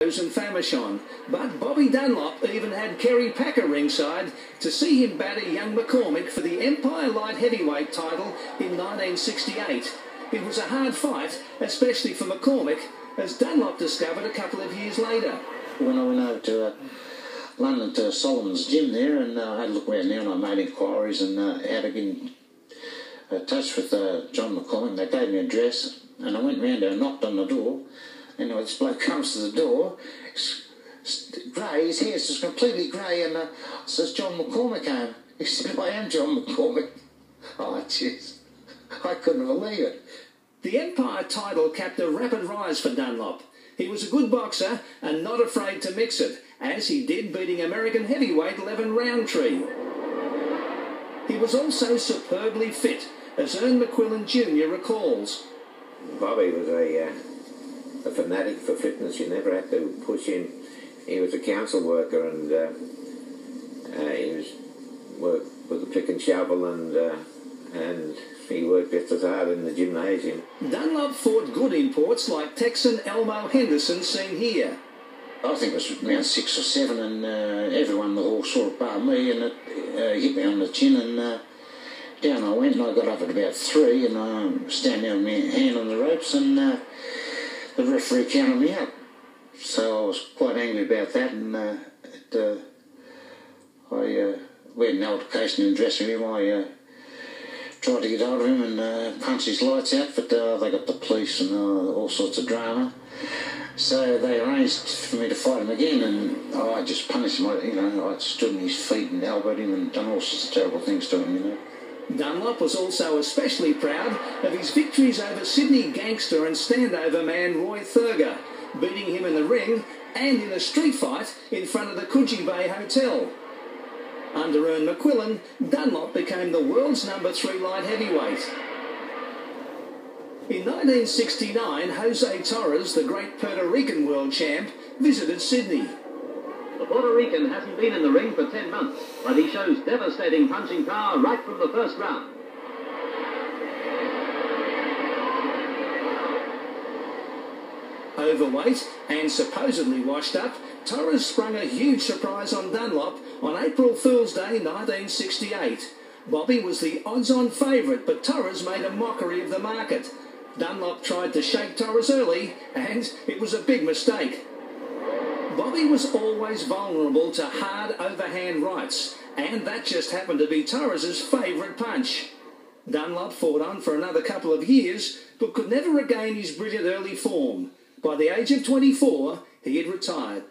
and Famishon, but Bobby Dunlop even had Kerry Packer ringside to see him batter young McCormack for the Empire Light Heavyweight title in 1968. It was a hard fight, especially for McCormack, as Dunlop discovered a couple of years later. When I went over to uh, London to Solomon's gym there and uh, I had a look around there and I made inquiries and uh, how to get in touch with uh, John McCormack. They gave me an address and I went round there and knocked on the door Anyway, this bloke comes to the door, grey, his hair's just completely grey, and uh, says, John McCormack. He said, I am John McCormack. Oh, jeez. I couldn't believe it. The Empire title capped a rapid rise for Dunlop. He was a good boxer and not afraid to mix it, as he did beating American heavyweight Levin Roundtree. He was also superbly fit, as Ern McQuillan Jr. recalls. Bobby was a uh a fanatic for fitness. You never had to push him. He was a council worker and uh, uh, he was worked with a pick and shovel and uh, and he worked just as hard in the gymnasium. Dunlop fought good imports like Texan Elmo Henderson seen here. I think it was around six or seven, and uh, everyone all saw it bar me, and it uh, hit me on the chin, and uh, down I went, and I got up at about three, and I um, stand there with my hand on the ropes, and uh, the referee counted me out. So I was quite angry about that, and uh, it, uh, I uh, we an altercation in the dressing room. I uh, tried to get hold of him and uh, punch his lights out, but uh, they got the police and all sorts of drama. So they arranged for me to fight him again, and I just punished him. I, you know, I stood on his feet and elbowed him and done all sorts of terrible things to him. You know. Dunlop was also especially proud of his victories over Sydney gangster and standover man Roy Thurger, beating him in the ring and in a street fight in front of the Coogee Bay Hotel. Under Ern McQuillan, Dunlop became the world's number three light heavyweight. In 1969, Jose Torres, the great Puerto Rican world champ, visited Sydney. Puerto Rican hasn't been in the ring for 10 months, but he shows devastating punching power right from the first round. Overweight and supposedly washed up, Torres sprung a huge surprise on Dunlop on April Fool's Day 1968. Bobby was the odds-on favourite, but Torres made a mockery of the market. Dunlop tried to shake Torres early, and it was a big mistake. Bobby was always vulnerable to hard overhand rights, and that just happened to be Torres's favourite punch. Dunlop fought on for another couple of years, but could never regain his brilliant early form. By the age of 24, he had retired.